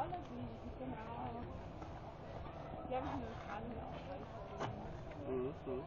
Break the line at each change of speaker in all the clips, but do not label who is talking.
Rolle bieten, genau. Die habe ich mir gerade
Mhm. mhm.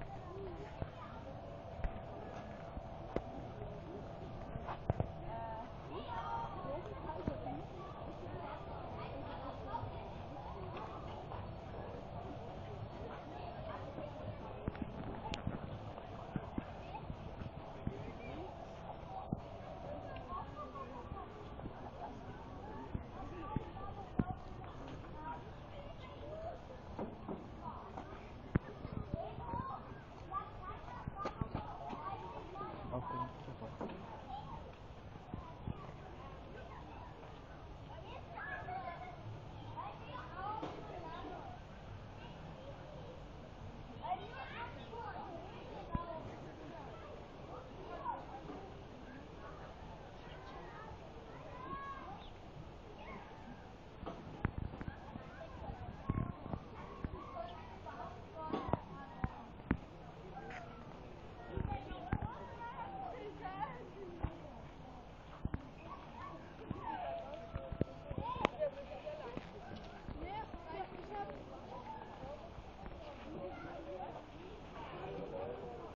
Okay.